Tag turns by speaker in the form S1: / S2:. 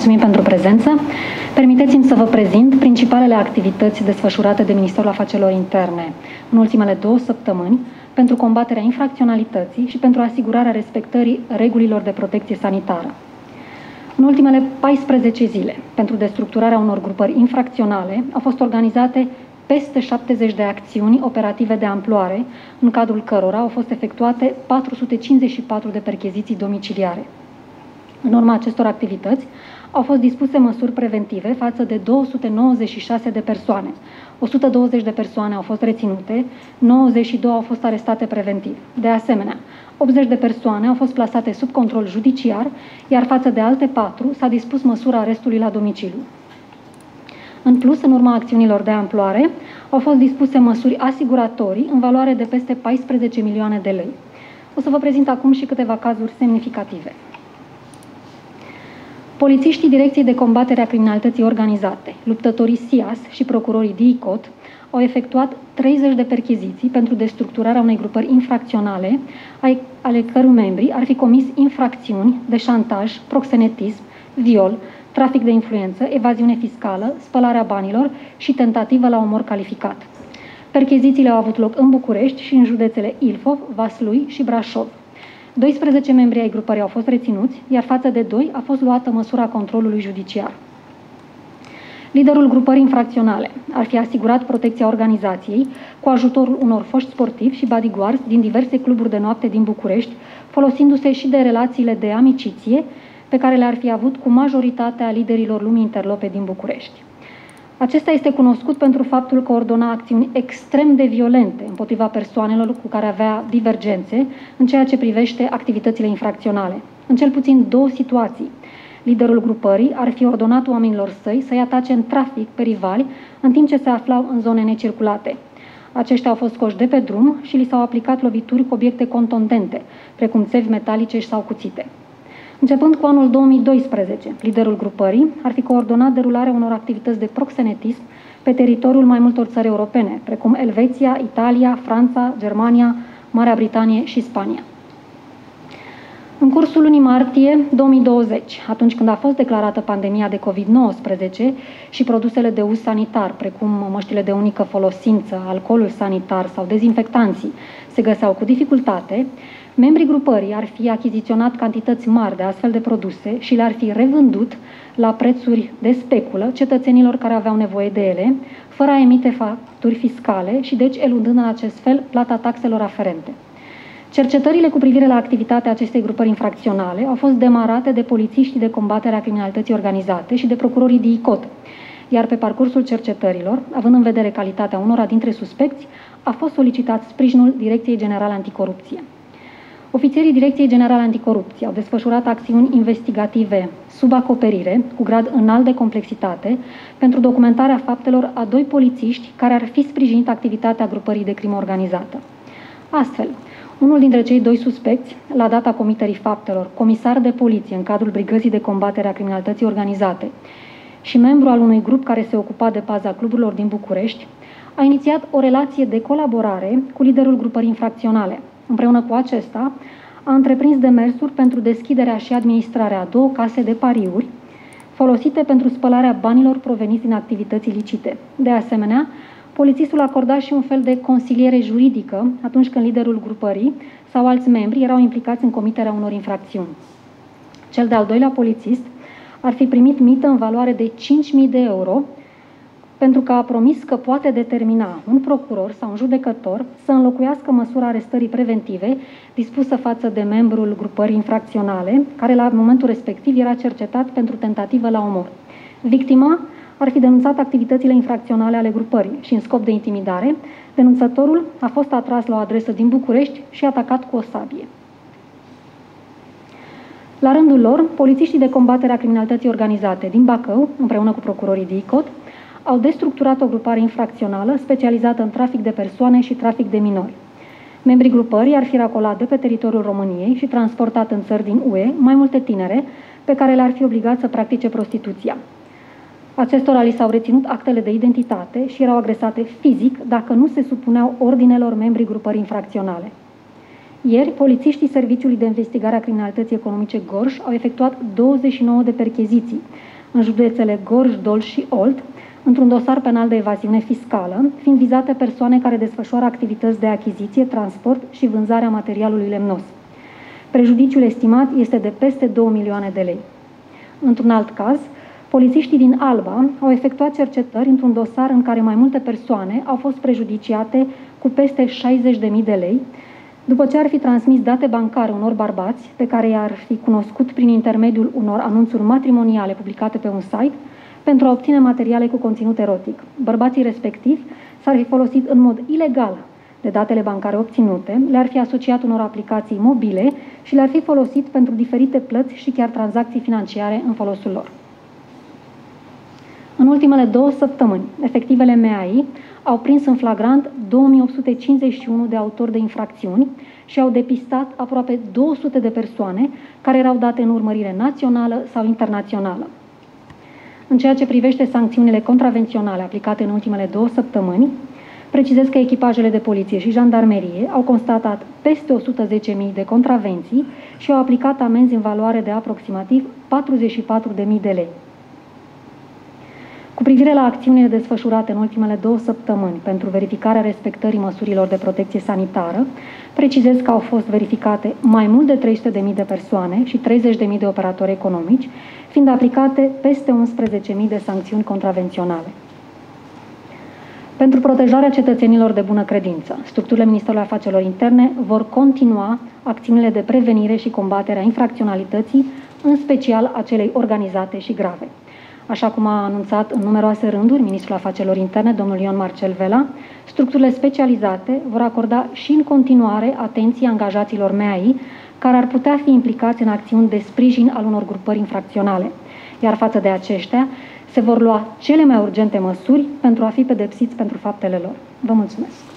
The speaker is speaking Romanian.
S1: Mulțumim pentru prezență. Permiteți-mi să vă prezint principalele activități desfășurate de Ministerul Afacerilor Interne în ultimele două săptămâni pentru combaterea infracționalității și pentru asigurarea respectării regulilor de protecție sanitară. În ultimele 14 zile, pentru destructurarea unor grupări infracționale, au fost organizate peste 70 de acțiuni operative de amploare, în cadrul cărora au fost efectuate 454 de percheziții domiciliare. În urma acestor activități, au fost dispuse măsuri preventive față de 296 de persoane. 120 de persoane au fost reținute, 92 au fost arestate preventiv. De asemenea, 80 de persoane au fost plasate sub control judiciar, iar față de alte patru s-a dispus măsura arestului la domiciliu. În plus, în urma acțiunilor de amploare, au fost dispuse măsuri asiguratorii în valoare de peste 14 milioane de lei. O să vă prezint acum și câteva cazuri semnificative. Polițiștii Direcției de Combatere a Criminalității Organizate, luptătorii SIAS și procurorii DICOT au efectuat 30 de percheziții pentru destructurarea unei grupări infracționale, ale cărui membri ar fi comis infracțiuni de șantaj, proxenetism, viol, trafic de influență, evaziune fiscală, spălarea banilor și tentativă la omor calificat. Perchezițiile au avut loc în București și în județele Ilfov, Vaslui și Brașov. 12 membri ai grupării au fost reținuți, iar față de doi a fost luată măsura controlului judiciar. Liderul grupării infracționale ar fi asigurat protecția organizației cu ajutorul unor foști sportivi și bodyguards din diverse cluburi de noapte din București, folosindu-se și de relațiile de amiciție pe care le-ar fi avut cu majoritatea liderilor lumii interlope din București. Acesta este cunoscut pentru faptul că ordona acțiuni extrem de violente împotriva persoanelor cu care avea divergențe în ceea ce privește activitățile infracționale. În cel puțin două situații, liderul grupării ar fi ordonat oamenilor săi să-i atace în trafic pe rivali în timp ce se aflau în zone necirculate. Aceștia au fost scoși de pe drum și li s-au aplicat lovituri cu obiecte contundente, precum țevi metalice sau cuțite. Începând cu anul 2012, liderul grupării ar fi coordonat derularea unor activități de proxenetism pe teritoriul mai multor țări europene, precum Elveția, Italia, Franța, Germania, Marea Britanie și Spania. În cursul lunii martie 2020, atunci când a fost declarată pandemia de COVID-19 și produsele de uz sanitar, precum măștile de unică folosință, alcoolul sanitar sau dezinfectanții, se găseau cu dificultate, Membrii grupării ar fi achiziționat cantități mari de astfel de produse și le-ar fi revândut la prețuri de speculă cetățenilor care aveau nevoie de ele, fără a emite facturi fiscale și deci eludând în acest fel plata taxelor aferente. Cercetările cu privire la activitatea acestei grupări infracționale au fost demarate de polițiștii de combatere a criminalității organizate și de procurorii DICOT, iar pe parcursul cercetărilor, având în vedere calitatea unora dintre suspecți, a fost solicitat sprijinul Direcției Generale Anticorupție. Ofițerii Direcției Generale Anticorupție au desfășurat acțiuni investigative sub acoperire, cu grad înalt de complexitate, pentru documentarea faptelor a doi polițiști care ar fi sprijinit activitatea grupării de crimă organizată. Astfel, unul dintre cei doi suspecți, la data comiterii faptelor, comisar de poliție în cadrul Brigăzii de Combatere a Criminalității Organizate și membru al unui grup care se ocupa de paza cluburilor din București, a inițiat o relație de colaborare cu liderul grupării infracționale, Împreună cu acesta, a întreprins demersuri pentru deschiderea și administrarea a două case de pariuri, folosite pentru spălarea banilor proveniți din activități ilicite. De asemenea, polițistul acorda și un fel de consiliere juridică atunci când liderul grupării sau alți membri erau implicați în comiterea unor infracțiuni. Cel de-al doilea polițist ar fi primit mită în valoare de 5.000 de euro pentru că a promis că poate determina un procuror sau un judecător să înlocuiască măsura arestării preventive dispusă față de membrul grupării infracționale, care la momentul respectiv era cercetat pentru tentativă la omor. Victima ar fi denunțat activitățile infracționale ale grupării și în scop de intimidare, denunțătorul a fost atras la o adresă din București și atacat cu o sabie. La rândul lor, polițiștii de combatere a criminalității organizate din Bacău, împreună cu procurorii DICOT, au destructurat o grupare infracțională specializată în trafic de persoane și trafic de minori. Membrii grupării ar fi racolat de pe teritoriul României și transportat în țări din UE mai multe tinere pe care le-ar fi obligat să practice prostituția. Acestora li s-au reținut actele de identitate și erau agresate fizic dacă nu se supuneau ordinelor membrii grupării infracționale. Ieri, polițiștii Serviciului de Investigare a Criminalității Economice Gorj au efectuat 29 de percheziții, în județele Gorj, Dolj și Olt, într-un dosar penal de evaziune fiscală, fiind vizate persoane care desfășoară activități de achiziție, transport și vânzare a materialului lemnos. Prejudiciul estimat este de peste 2 milioane de lei. Într-un alt caz, polițiștii din Alba au efectuat cercetări într-un dosar în care mai multe persoane au fost prejudiciate cu peste 60.000 de lei, după ce ar fi transmis date bancare unor bărbați pe care i-ar fi cunoscut prin intermediul unor anunțuri matrimoniale publicate pe un site, pentru a obține materiale cu conținut erotic. Bărbații respectivi s-ar fi folosit în mod ilegal de datele bancare obținute, le-ar fi asociat unor aplicații mobile și le-ar fi folosit pentru diferite plăți și chiar tranzacții financiare în folosul lor. În ultimele două săptămâni, efectivele MEAI au prins în flagrant 2851 de autori de infracțiuni și au depistat aproape 200 de persoane care erau date în urmărire națională sau internațională. În ceea ce privește sancțiunile contravenționale aplicate în ultimele două săptămâni, precizez că echipajele de poliție și jandarmerie au constatat peste 110.000 de contravenții și au aplicat amenzi în valoare de aproximativ 44.000 de lei. Cu privire la acțiunile desfășurate în ultimele două săptămâni pentru verificarea respectării măsurilor de protecție sanitară, precizez că au fost verificate mai mult de 300.000 de persoane și 30.000 de operatori economici, fiind aplicate peste 11.000 de sancțiuni contravenționale. Pentru protejarea cetățenilor de bună credință, structurile Ministerului Afacerilor Interne vor continua acțiunile de prevenire și combatere a infracționalității, în special a celei organizate și grave. Așa cum a anunțat în numeroase rânduri Ministrul Afacerilor Interne, domnul Ion Marcel Vela, structurile specializate vor acorda și în continuare atenție angajaților MEAI, care ar putea fi implicați în acțiuni de sprijin al unor grupări infracționale. Iar față de aceștia, se vor lua cele mai urgente măsuri pentru a fi pedepsiți pentru faptele lor. Vă mulțumesc!